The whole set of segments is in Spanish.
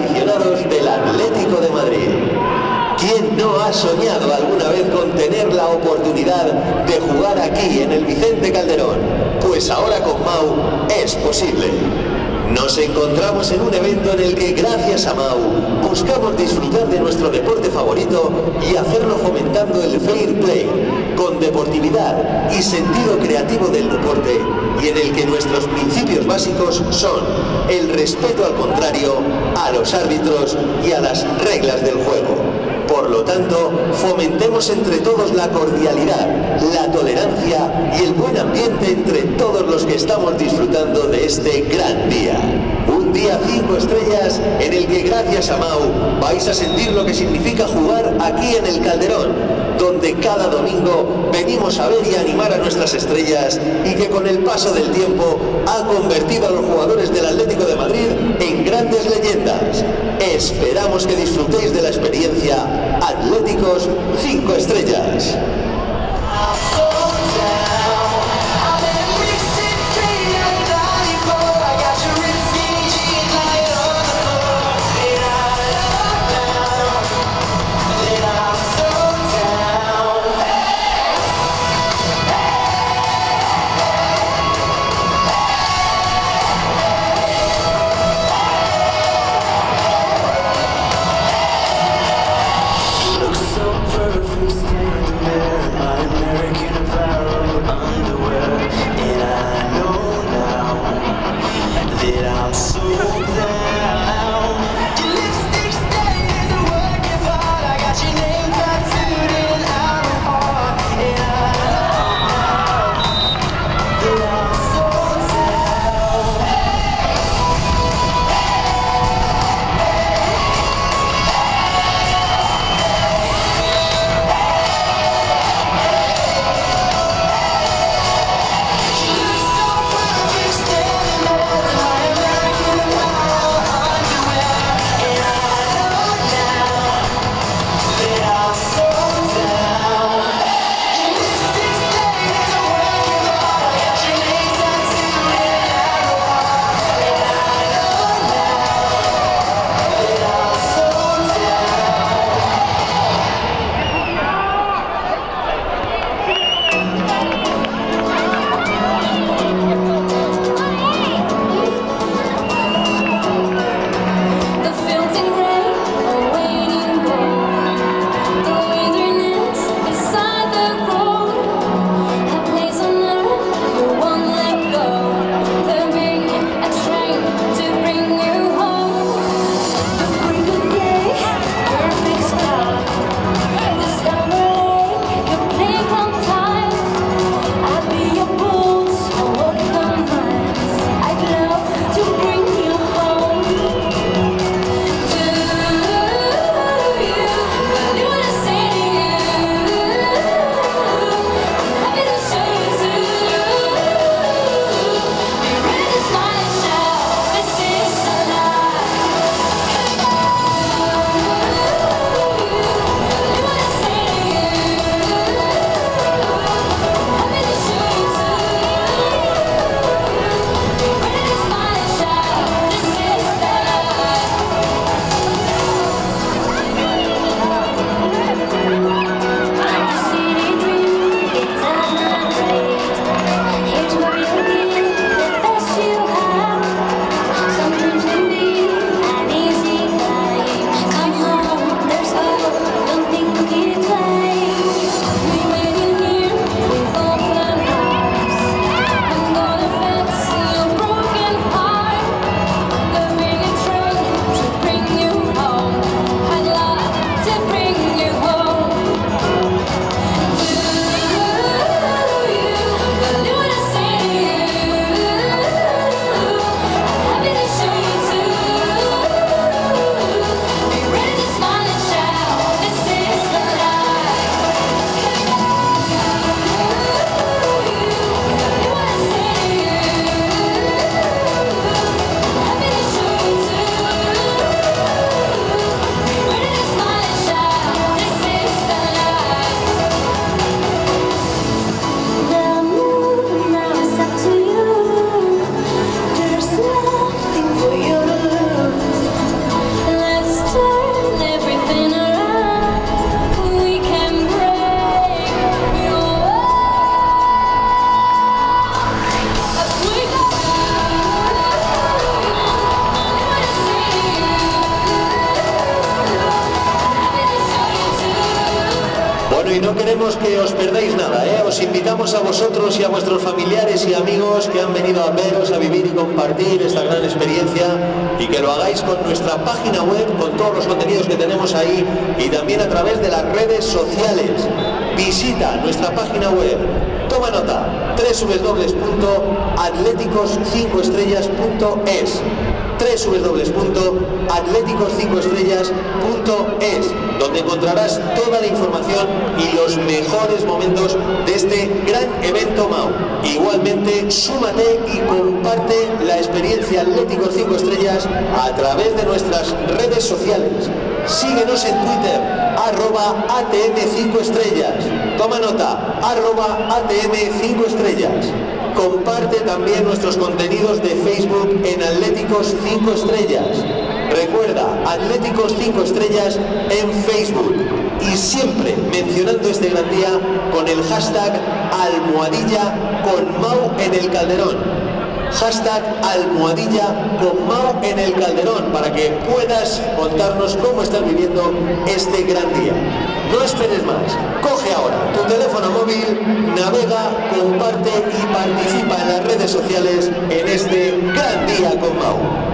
aficionados del Atlético de Madrid. ¿Quién no ha soñado alguna vez con tener la oportunidad de jugar aquí en el Vicente Calderón? Pues ahora con Mau es posible. Nos encontramos en un evento en el que, gracias a Mau, buscamos disfrutar de nuestro deporte favorito y hacerlo fomentando el fair play, con deportividad y sentido creativo del deporte, y en el que nuestros principios básicos son el respeto al contrario, a los árbitros y a las reglas del juego. Por lo tanto, fomentemos entre todos la cordialidad, la tolerancia y el buen ambiente entre todos los que estamos disfrutando de este gran día. Estrellas en el que gracias a Mau vais a sentir lo que significa jugar aquí en el Calderón, donde cada domingo venimos a ver y animar a nuestras estrellas y que con el paso del tiempo ha convertido a los jugadores del Atlético de Madrid en grandes leyendas. Esperamos que disfrutéis de la experiencia Atléticos 5 estrellas. Que os perdáis nada. ¿eh? Os invitamos a vosotros y a vuestros familiares y amigos que han venido a veros, a vivir y compartir esta gran experiencia y que lo hagáis con nuestra página web, con todos los contenidos que tenemos ahí y también a través de las redes sociales. Visita nuestra página web. Toma nota, www.atléticos5estrellas.es www.atléticos5estrellas.es donde encontrarás toda la información y los mejores momentos de este gran evento MAU. Igualmente, súmate y comparte la experiencia Atléticos 5 Estrellas a través de nuestras redes sociales. Síguenos en Twitter, arroba ATM5 Estrellas. Toma nota, arroba ATM5 Estrellas. Comparte también nuestros contenidos de Facebook en Atléticos 5 Estrellas. Recuerda, Atléticos 5 Estrellas en Facebook. Y siempre mencionando este gran día con el hashtag almohadilla con Mau en el Calderón hashtag almohadilla con Mau en el Calderón para que puedas contarnos cómo estás viviendo este gran día. No esperes más, coge ahora tu teléfono móvil, navega, comparte y participa en las redes sociales en este gran día con Mau.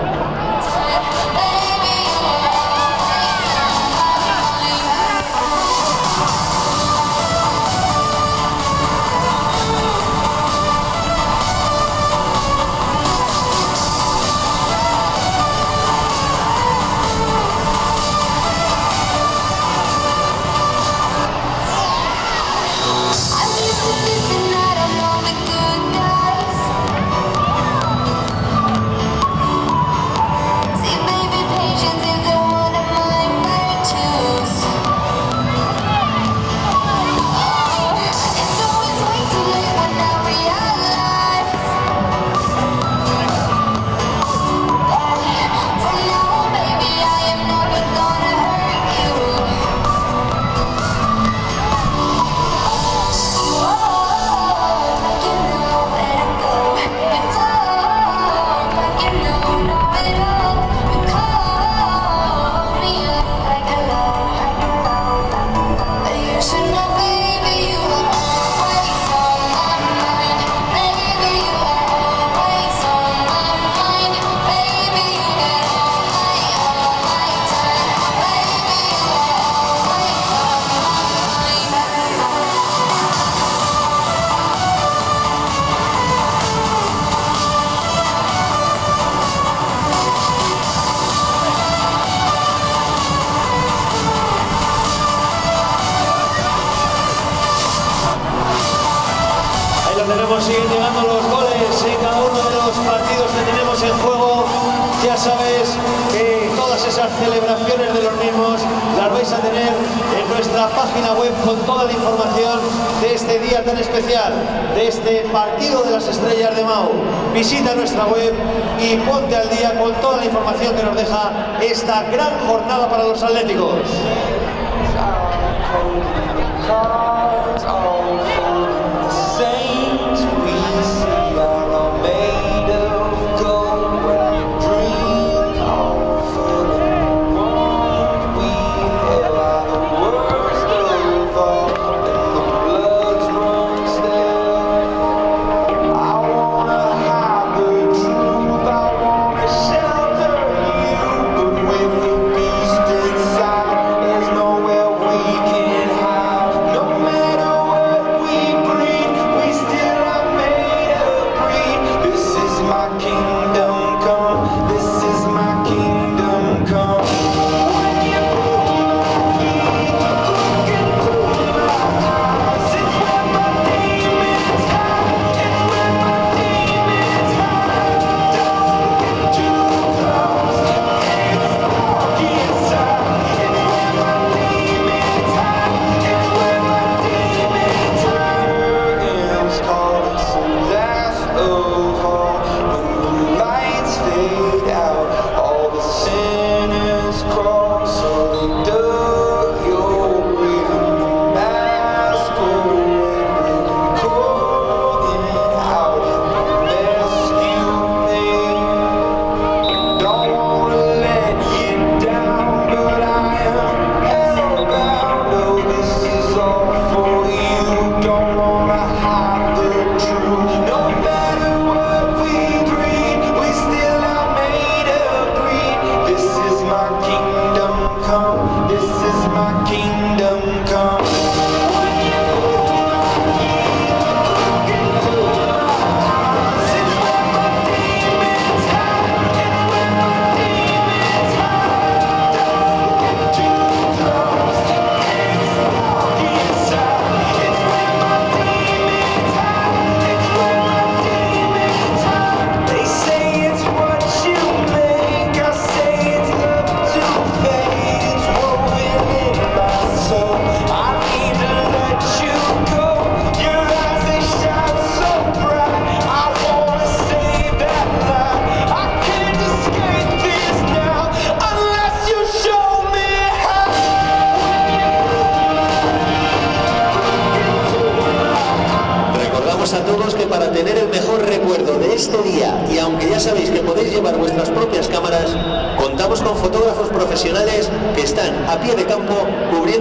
página web con toda la información de este día tan especial, de este partido de las estrellas de Mau. Visita nuestra web y ponte al día con toda la información que nos deja esta gran jornada para los atléticos.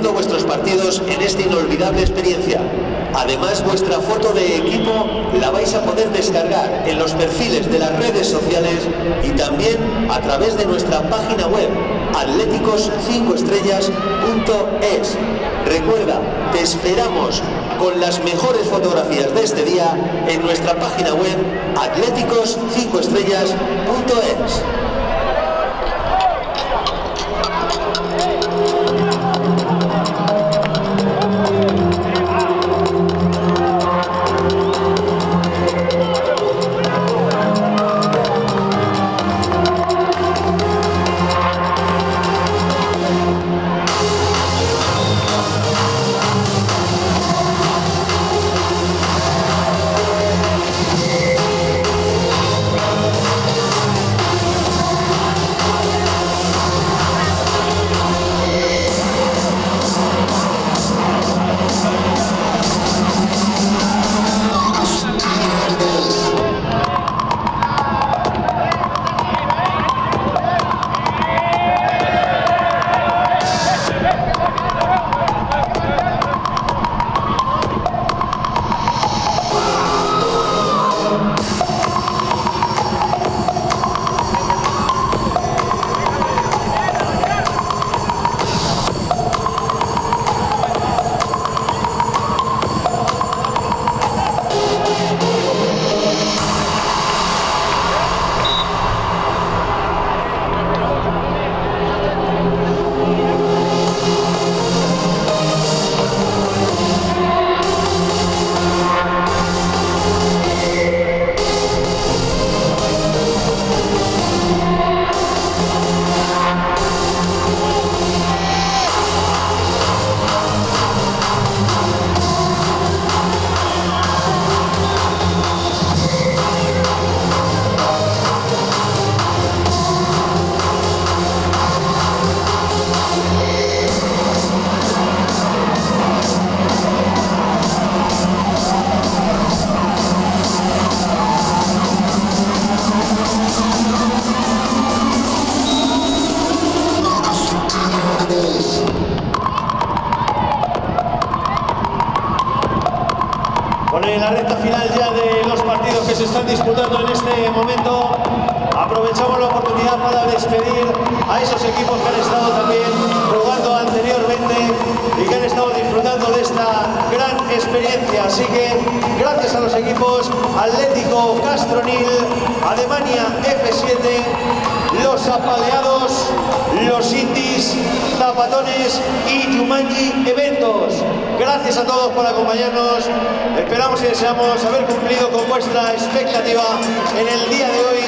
vuestros partidos en esta inolvidable experiencia. Además, vuestra foto de equipo la vais a poder descargar en los perfiles de las redes sociales y también a través de nuestra página web atléticos5estrellas.es. Recuerda, te esperamos con las mejores fotografías de este día en nuesticos5estrellas.es. los apaleados, los indies, zapatones y Jumanji Eventos. Gracias a todos por acompañarnos. Esperamos y deseamos haber cumplido con vuestra expectativa en el día de hoy,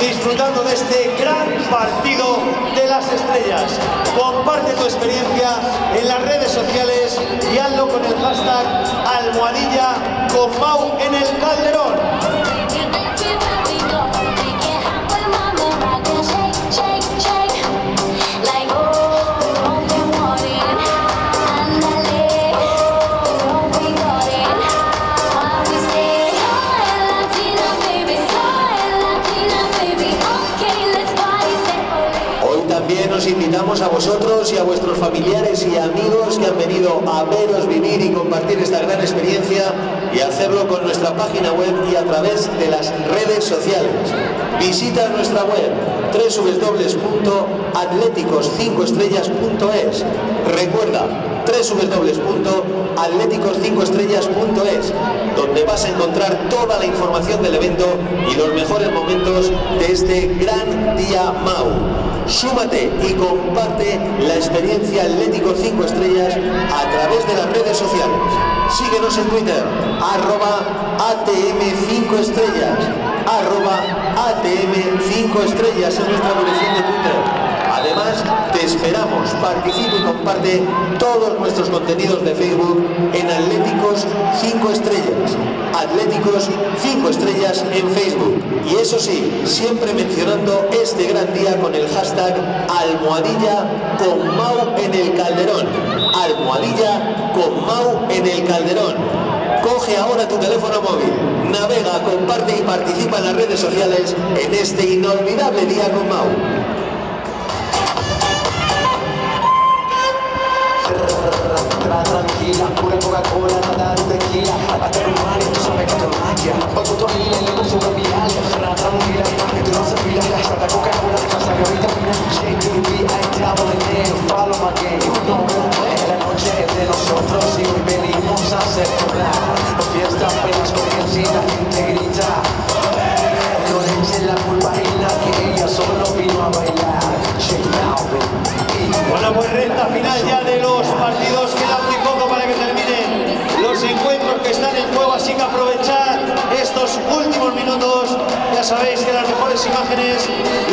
disfrutando de este gran partido de las estrellas. Comparte tu experiencia en las redes sociales y hazlo con el hashtag almohadilla con Mau en el Calderón. Hoy también os invitamos a vosotros y a vuestros familiares y amigos que han venido a veros vivir y compartir esta gran experiencia y hacerlo con nuestra página web y a través de las redes sociales. Visita nuestra web www.atléticos5estrellas.es. Recuerda www.atléticos5estrellas.es, donde vas a encontrar toda la información del evento y los mejores momentos de este gran día MAU. Súmate y comparte la experiencia Atlético 5 Estrellas a través de las redes sociales. Síguenos en Twitter, arroba ATM5 Estrellas, arroba ATM5 Estrellas en nuestra dirección de Twitter. Además, te esperamos, participa y comparte todos nuestros contenidos de Facebook en Atléticos 5 Estrellas. Atléticos 5 Estrellas en Facebook. Y eso sí, siempre mencionando este gran día con el hashtag almohadilla con Mau en el Calderón. Almohadilla con Mau en el Calderón. Coge ahora tu teléfono móvil, navega, comparte y participa en las redes sociales en este inolvidable día con Mau. Tranquila Pura Coca-Cola, nada de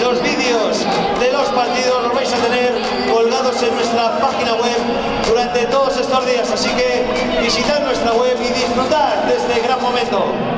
los vídeos de los partidos los vais a tener colgados en nuestra página web durante todos estos días, así que visitad nuestra web y disfrutad de este gran momento.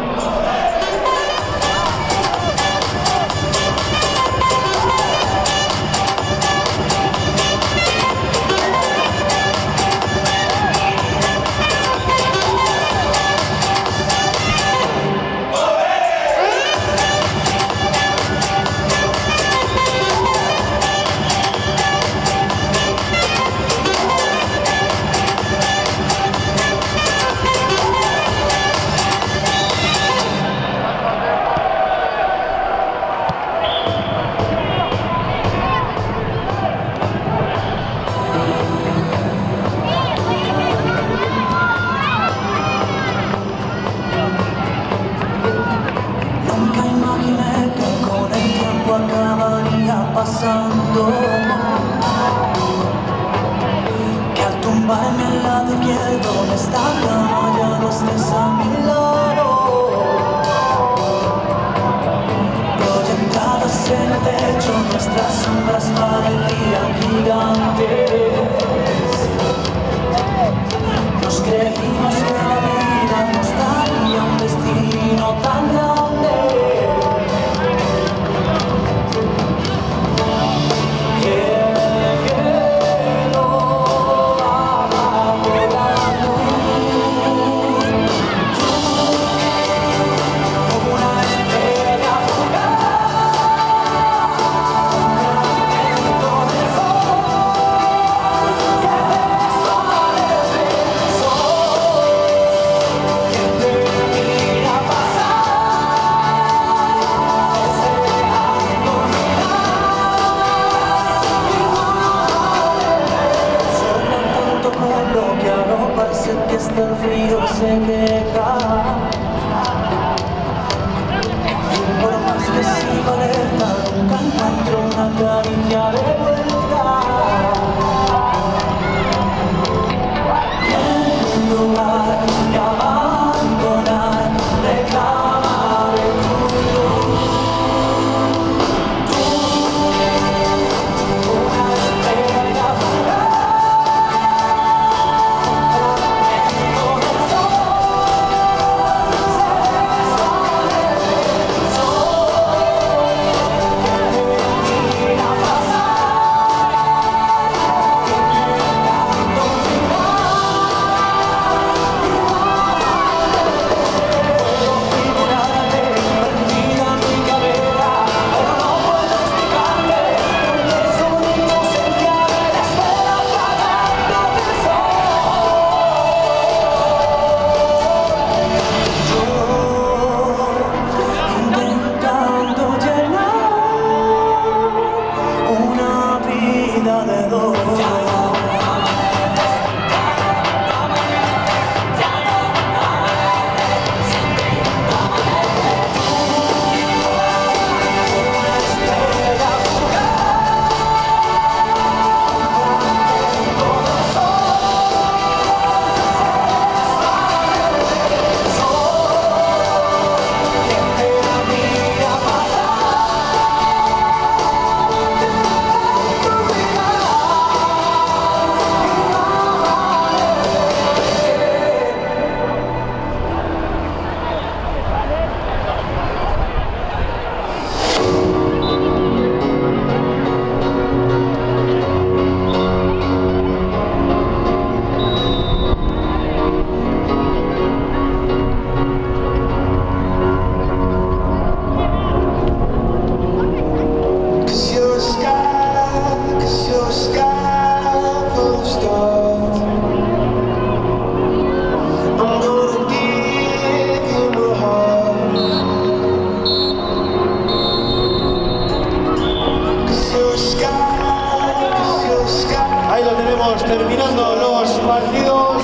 Terminando los partidos.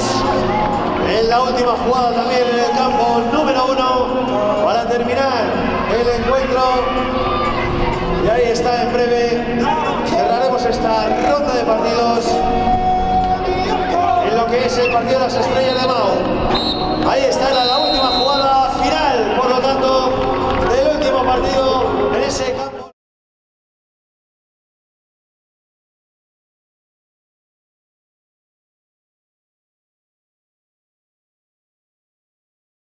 En la última jugada también en el campo número uno para terminar el encuentro. Y ahí está en breve. Cerraremos esta ronda de partidos en lo que es el partido de las estrellas de Mao. Ahí está la, la última jugada final, por lo tanto, del último partido en ese campo.